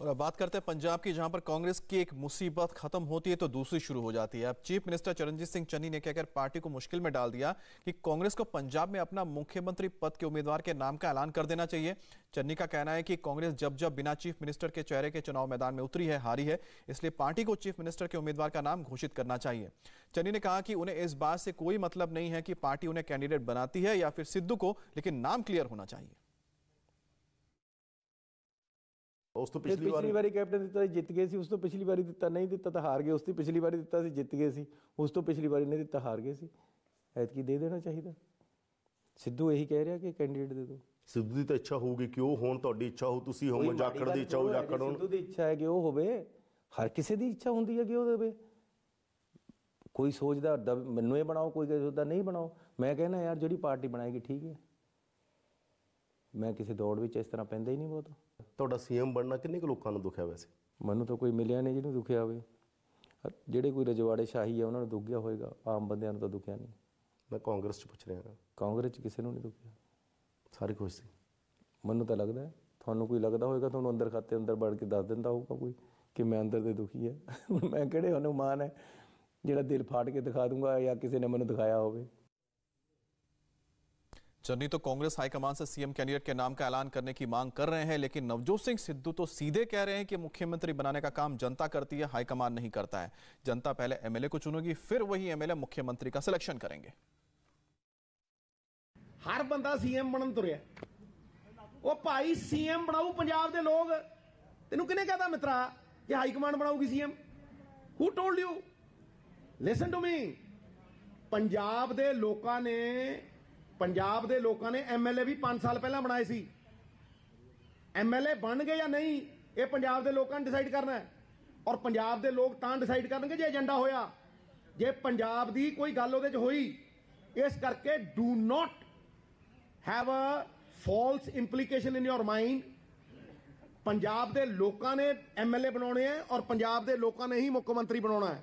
और अब बात करते हैं पंजाब की, जहाँ पर कांग्रेस की एक मुसीबत खत्म होती है तो दूसरी शुरू हो जाती है। अब चीफ मिनिस्टर चरणजीत सिंह चन्नी ने कहकर पार्टी को मुश्किल में डाल दिया कि कांग्रेस को पंजाब में अपना मुख्यमंत्री पद के उम्मीदवार के नाम का ऐलान कर देना चाहिए। चन्नी का कहना है कि कांग्रेस जब जब बिना चीफ मिनिस्टर के चेहरे के चुनाव मैदान में उतरी है, हारी है, इसलिए पार्टी को चीफ मिनिस्टर के उम्मीदवार का नाम घोषित करना चाहिए। चन्नी ने कहा कि उन्हें इस बात से कोई मतलब नहीं है कि पार्टी उन्हें कैंडिडेट बनाती है या फिर सिद्धू को, लेकिन नाम क्लियर होना चाहिए। ਉਸ ਤੋਂ ਪਿਛਲੀ ਵਾਰ ਪਿਛਲੀ ਵਾਰੀ ਕੈਪਟਨ ਦਿੱਤਾ ਸੀ ਜਿੱਤ ਗਏ ਸੀ ਉਸ ਤੋਂ ਪਿਛਲੀ ਵਾਰੀ ਦਿੱਤਾ ਨਹੀਂ ਦਿੱਤਾ ਤਾਂ ਹਾਰ ਗਏ ਉਸ ਤੋਂ ਪਿਛਲੀ ਵਾਰੀ ਦਿੱਤਾ ਸੀ ਜਿੱਤ ਗਏ ਸੀ ਉਸ ਤੋਂ ਪਿਛਲੀ ਵਾਰੀ ਨਹੀਂ ਦਿੱਤਾ ਹਾਰ ਗਏ ਸੀ। ਐਤਕੀ ਦੇ ਦੇਣਾ ਚਾਹੀਦਾ। ਸਿੱਧੂ ਇਹੀ ਕਹਿ ਰਿਹਾ ਕਿ ਕੈਂਡੀਡੇਟ ਦੇ ਦਿਓ। ਸਿੱਧੂ ਦੀ ਤਾਂ ਇੱਛਾ ਹੋਊਗੀ ਕਿ ਉਹ ਹੋਣ ਤੁਹਾਡੀ ਇੱਛਾ ਹੋ ਤੁਸੀਂ ਹੋ ਗੱਲ ਦੀ ਇੱਛਾ ਹੋ ਥੋੜ੍ਹਾ ਹੈ, ਜਾਕੜ ਜੇ ਹੋਣ। ਸਿੱਧੂ ਦੀ ਇੱਛਾ ਹੈ ਕਿ ਉਹ ਹੋਵੇ ਹਰ ਕਿਸੇ ਦੀ ਇੱਛਾ ਹੁੰਦੀ ਹੈ ਕਿ ਉਹ ਦੇਵੇ। ਕੋਈ ਸੋਚਦਾ ਮੈਨੂੰ ਇਹ ਬਣਾਓ ਕੋਈ ਸੋਚਦਾ ਨਹੀਂ ਬਣਾਓ। ਮੈਂ ਕਹਿੰਦਾ ਯਾਰ ਜਿਹੜੀ ਪਾਰਟੀ ਬਣਾਏਗੀ ਠੀਕ ਹੈ। ਮੈਂ ਕਿਸੇ ਦੌੜ ਵਿੱਚ ਇਸ ਤਰ੍ਹਾਂ ਪੈਂਦਾ ਹੀ ਨਹੀਂ ਬਹੁਤ। ਤੁਹਾਡਾ ਸੀਐਮ ਬਣਨਾ ਕਿੰਨੇ ਕੁ ਲੋਕਾਂ ਨੂੰ ਦੁਖਿਆ ਵੈਸੇ? ਮੈਨੂੰ ਤਾਂ ਕੋਈ ਮਿਲਿਆ ਨਹੀਂ ਜਿਹਨੂੰ ਦੁਖਿਆ ਹੋਵੇ। ਜਿਹੜੇ ਕੋਈ ਰਜਵਾੜੇ ਸ਼ਾਹੀ ਆ ਉਹਨਾਂ ਨੂੰ ਦੁਖਿਆ ਹੋਏਗਾ। ਆਮ ਬੰਦਿਆਂ ਨੂੰ ਤਾਂ ਦੁਖਿਆ ਨਹੀਂ। ਮੈਂ ਕਾਂਗਰਸ 'ਚ ਪੁੱਛ ਰਿਹਾ ਕਾਂਗਰਸ 'ਚ ਕਿਸੇ ਨੂੰ ਨਹੀਂ ਦੁਖਿਆ। ਸਾਰੇ ਖੁਸ਼ ਸੀ। ਮੈਨੂੰ ਤਾਂ ਲੱਗਦਾ ਤੁਹਾਨੂੰ ਕੋਈ ਲੱਗਦਾ ਹੋਵੇਗਾ ਤੁਹਾਨੂੰ ਅੰਦਰ ਖਾਤੇ ਅੰਦਰ ਵੜ ਕੇ ਦੱਸ ਦਿੰਦਾ ਹੋਊਗਾ ਕੋਈ ਕਿ ਮੈਂ ਅੰਦਰ ਦੇ ਦੁਖੀ ਹੈ। ਹੁਣ ਮੈਂ ਕਿਹੜੇ ਹਨੂਮਾਨ ਹੈ ਜਿਹੜਾ ਦਿਲ ਫਾੜ ਕੇ ਦਿਖਾ ਦੂੰਗਾ ਜਾਂ ਕਿਸੇ ਨੇ ਮੈਨੂੰ ਦਿਖਾਇਆ ਹੋਵੇ। चन्नी तो कांग्रेस हाईकमान से सीएम कैंडिडेट के नाम का ऐलान करने की मांग कर रहे हैं, लेकिन नवजोत सिंह सिद्धू तो सीधे कह रहे हैं कि मुख्यमंत्री बनाने का काम जनता करती है, हाईकमान नहीं करता है। जनता पहले एमएलए को चुनेगी, फिर वही एमएलए मुख्यमंत्री का सिलेक्शन करेंगे। हर बंदा सीएम बन तुरया भाई, सीएम बनाऊ पंजाब के लोग। तेन किने कहता मित्रा कि high command बनाऊगी CM? Who told you listen to me Punjab के लोगों ने ਪੰਜਾਬ ਦੇ ਲੋਕਾਂ ਨੇ ਐਮਐਲਏ ਵੀ 5 ਸਾਲ ਪਹਿਲਾਂ ਬਣਾਏ ਸੀ। ਐਮਐਲਏ ਬਣ ਗਏ ਜਾਂ ਨਹੀਂ, ਇਹ ਪੰਜਾਬ ਦੇ ਲੋਕਾਂ ਨੇ ਡਿਸਾਈਡ ਕਰਨਾ ਹੈ। ਔਰ ਪੰਜਾਬ ਦੇ ਲੋਕ ਤਾਂ ਡਿਸਾਈਡ ਕਰਨਗੇ ਜੇ ਏਜੰਡਾ ਹੋਇਆ। ਜੇ ਪੰਜਾਬ ਦੀ ਕੋਈ ਗੱਲ ਉਹਦੇ 'ਚ ਹੋਈ, ਇਸ ਕਰਕੇ do not have a false implication in your mind Punjab ਦੇ ਲੋਕਾਂ ਨੇ ਐਮਐਲਏ ਬਣਾਉਣੇ ਆ ਔਰ ਪੰਜਾਬ ਦੇ ਲੋਕਾਂ ਨੇ ਹੀ ਮੁੱਖ ਮੰਤਰੀ ਬਣਾਉਣਾ ਹੈ।